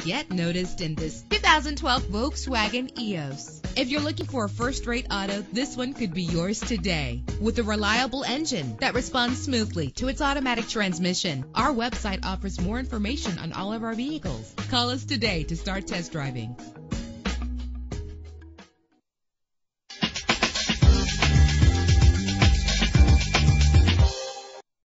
get noticed in this 2012 Volkswagen EOS. If you're looking for a first-rate auto, this one could be yours today. With a reliable engine that responds smoothly to its automatic transmission, our website offers more information on all of our vehicles. Call us today to start test driving.